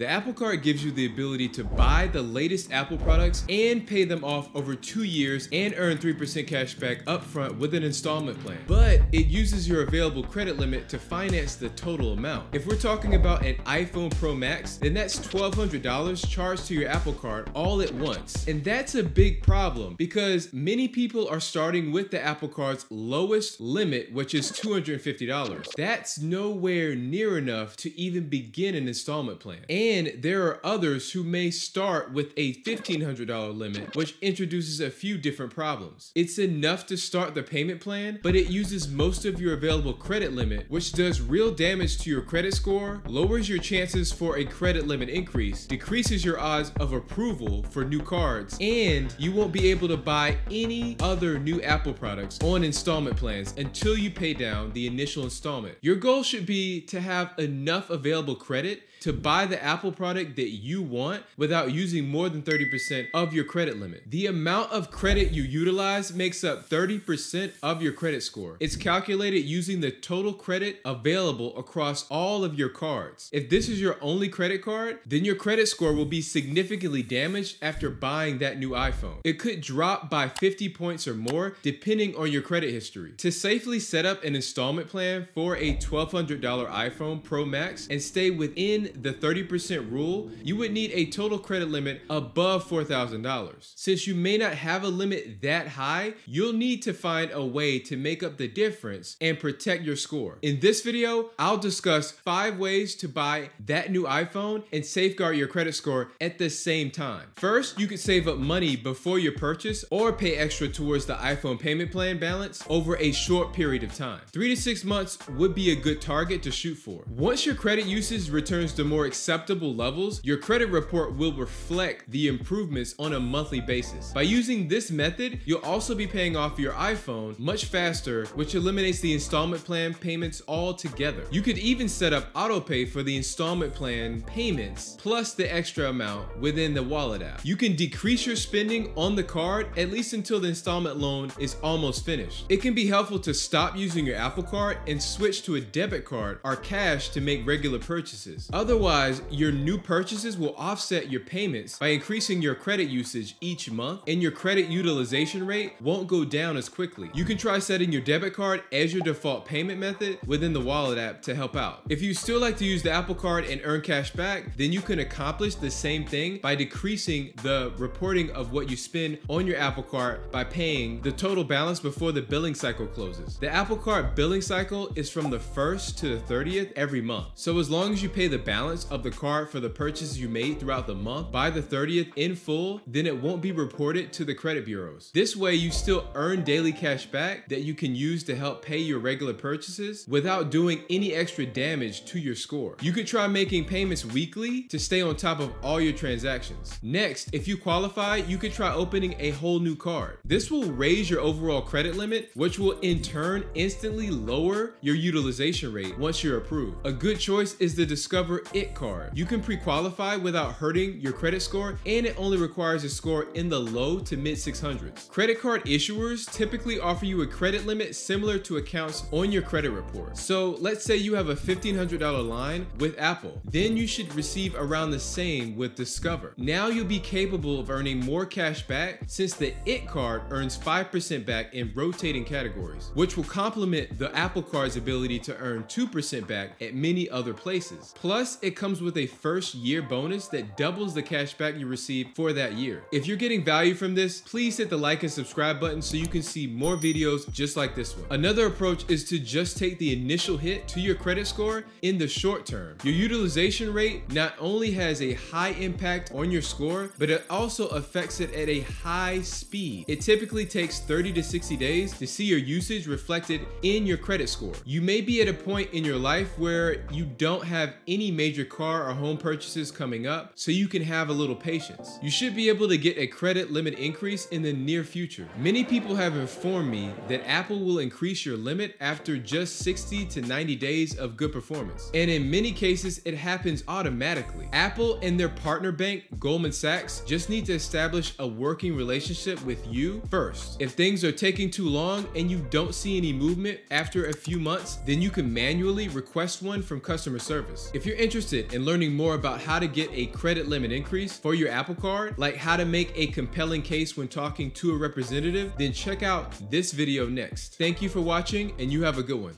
The Apple Card gives you the ability to buy the latest Apple products and pay them off over two years and earn 3% cash back upfront with an installment plan. But it uses your available credit limit to finance the total amount. If we're talking about an iPhone Pro Max, then that's $1,200 charged to your Apple Card all at once. And that's a big problem because many people are starting with the Apple Card's lowest limit, which is $250. That's nowhere near enough to even begin an installment plan. And there are others who may start with a $1,500 limit, which introduces a few different problems. It's enough to start the payment plan, but it uses most of your available credit limit, which does real damage to your credit score, lowers your chances for a credit limit increase, decreases your odds of approval for new cards, and you won't be able to buy any other new Apple products on installment plans until you pay down the initial installment. Your goal should be to have enough available credit to buy the Apple product that you want without using more than 30% of your credit limit. The amount of credit you utilize makes up 30% of your credit score. It's calculated using the total credit available across all of your cards. If this is your only credit card, then your credit score will be significantly damaged after buying that new iPhone. It could drop by 50 points or more depending on your credit history. To safely set up an installment plan for a $1,200 iPhone Pro Max and stay within the 30% rule, you would need a total credit limit above $4,000. Since you may not have a limit that high, you'll need to find a way to make up the difference and protect your score. In this video, I'll discuss five ways to buy that new iPhone and safeguard your credit score at the same time. First, you could save up money before your purchase or pay extra towards the iPhone payment plan balance over a short period of time. Three to six months would be a good target to shoot for. Once your credit usage returns to more acceptable levels, your credit report will reflect the improvements on a monthly basis. By using this method, you'll also be paying off your iPhone much faster, which eliminates the installment plan payments altogether. You could even set up autopay for the installment plan payments plus the extra amount within the wallet app. You can decrease your spending on the card at least until the installment loan is almost finished. It can be helpful to stop using your Apple Card and switch to a debit card or cash to make regular purchases. Otherwise, your new purchases will offset your payments by increasing your credit usage each month and your credit utilization rate won't go down as quickly. You can try setting your debit card as your default payment method within the wallet app to help out. If you still like to use the Apple Card and earn cash back, then you can accomplish the same thing by decreasing the reporting of what you spend on your Apple Card by paying the total balance before the billing cycle closes. The Apple Card billing cycle is from the 1st to the 30th every month. So as long as you pay the balance of the card for the purchases you made throughout the month by the 30th in full, then it won't be reported to the credit bureaus. This way you still earn daily cash back that you can use to help pay your regular purchases without doing any extra damage to your score. You could try making payments weekly to stay on top of all your transactions. Next, if you qualify, you could try opening a whole new card. This will raise your overall credit limit, which will in turn instantly lower your utilization rate once you're approved. A good choice is the Discover It card. You can pre-qualify without hurting your credit score and it only requires a score in the low to mid 600s. Credit card issuers typically offer you a credit limit similar to accounts on your credit report. So let's say you have a $1,500 line with Apple. Then you should receive around the same with Discover. Now you'll be capable of earning more cash back since the It card earns 5% back in rotating categories, which will complement the Apple Card's ability to earn 2% back at many other places. Plus, it comes with a first year bonus that doubles the cash back you receive for that year. If you're getting value from this, please hit the like and subscribe button so you can see more videos just like this one. Another approach is to just take the initial hit to your credit score in the short term. Your utilization rate not only has a high impact on your score, but it also affects it at a high speed. It typically takes 30 to 60 days to see your usage reflected in your credit score. You may be at a point in your life where you don't have any major car or home purchases coming up, so you can have a little patience. You should be able to get a credit limit increase in the near future. Many people have informed me that Apple will increase your limit after just 60 to 90 days of good performance. And in many cases, it happens automatically. Apple and their partner bank, Goldman Sachs, just need to establish a working relationship with you first. If things are taking too long and you don't see any movement after a few months, then you can manually request one from customer service. If you're interested in learning more about how to get a credit limit increase for your Apple Card, like how to make a compelling case when talking to a representative, then check out this video next. Thank you for watching and you have a good one.